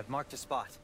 I've marked a spot.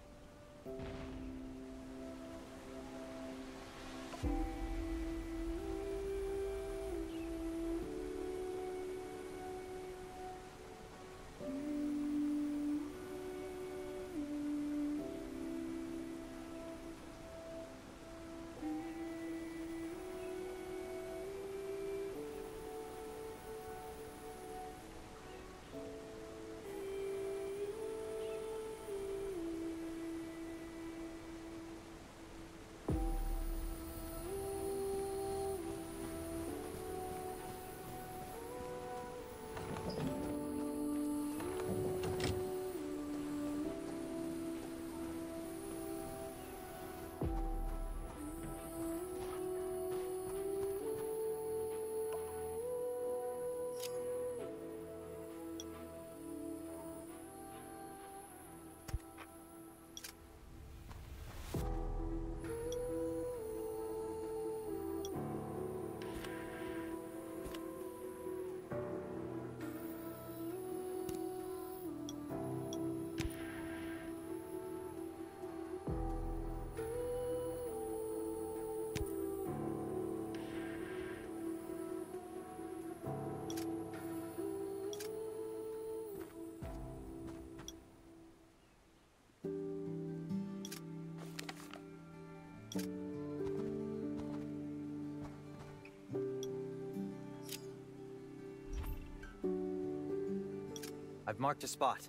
I've marked a spot.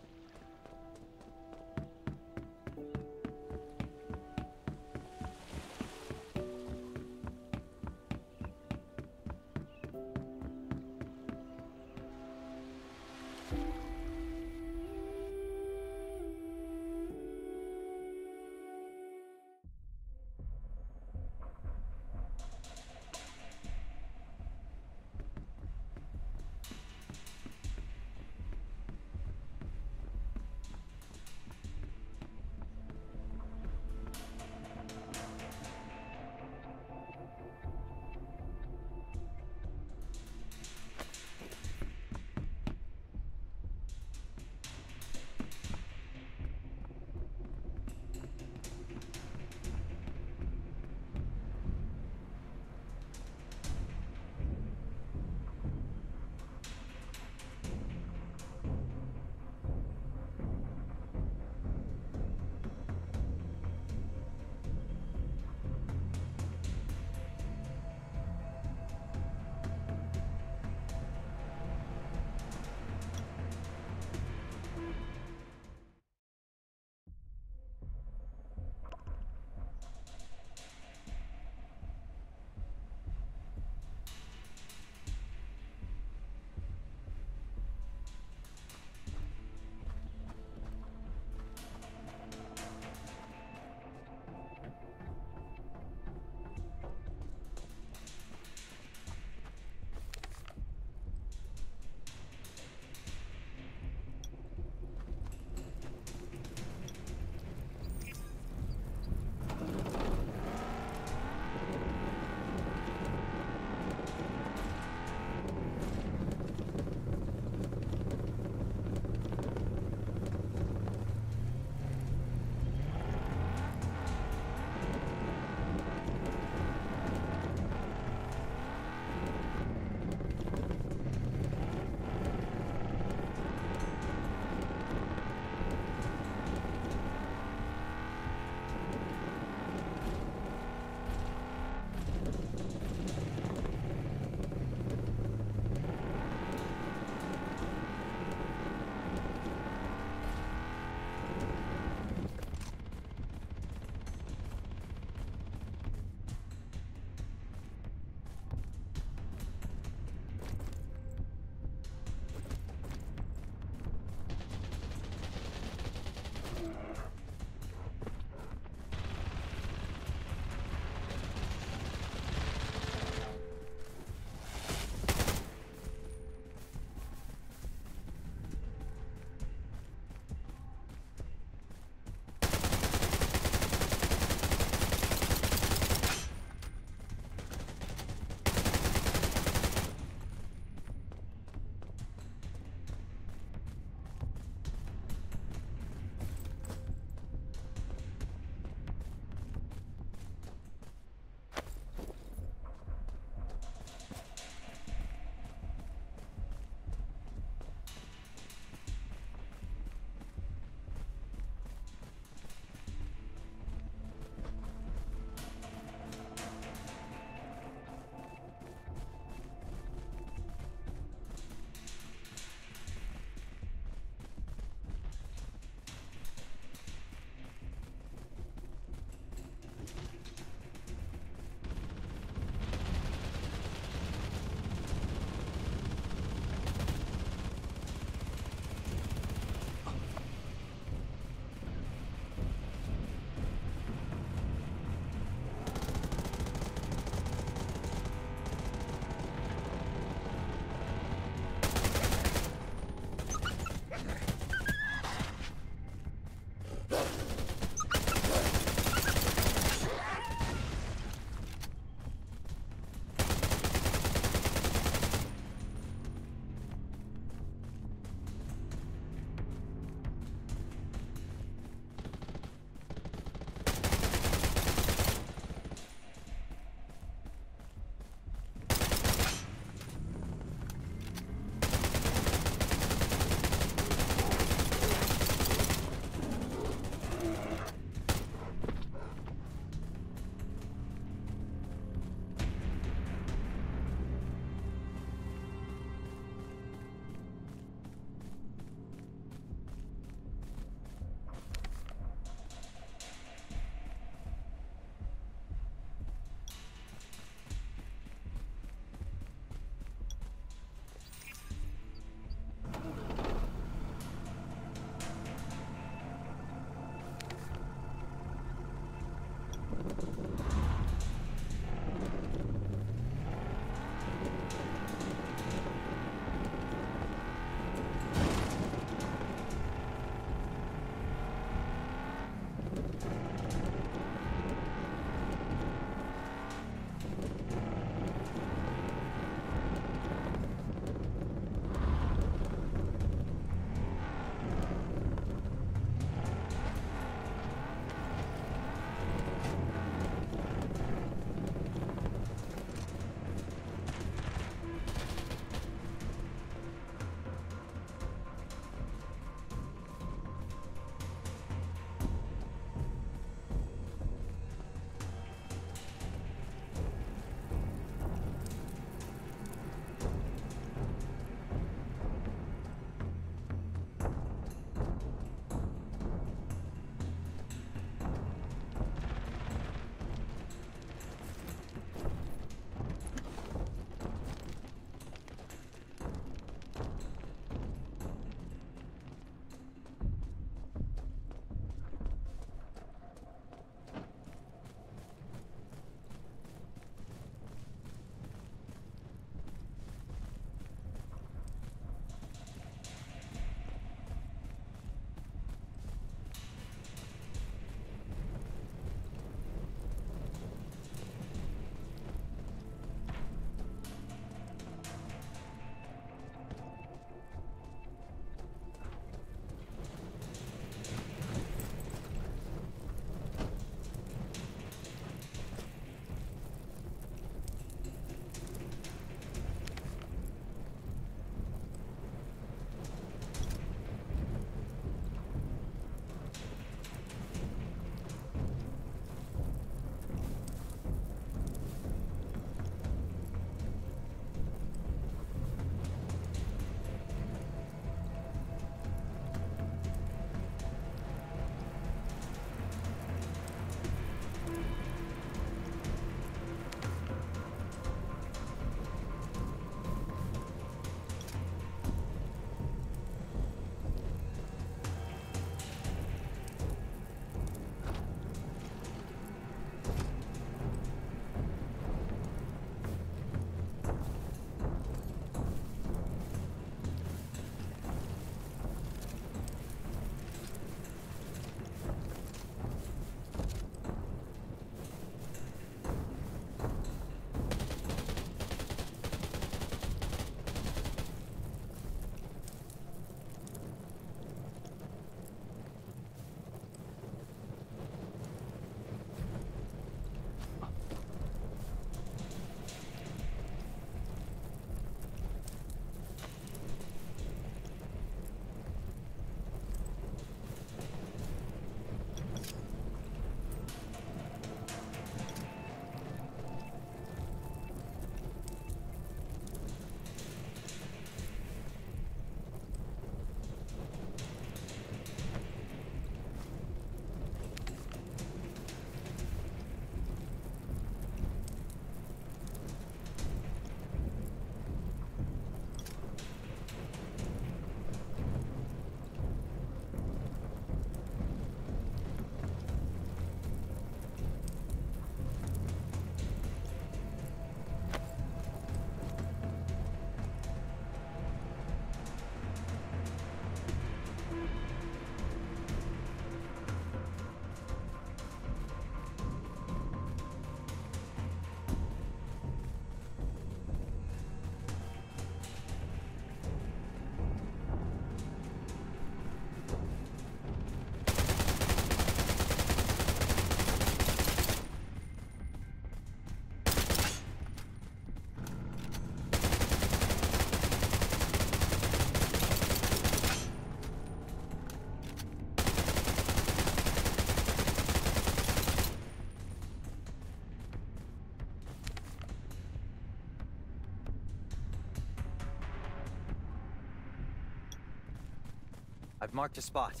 I've marked a spot.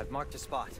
I've marked a spot.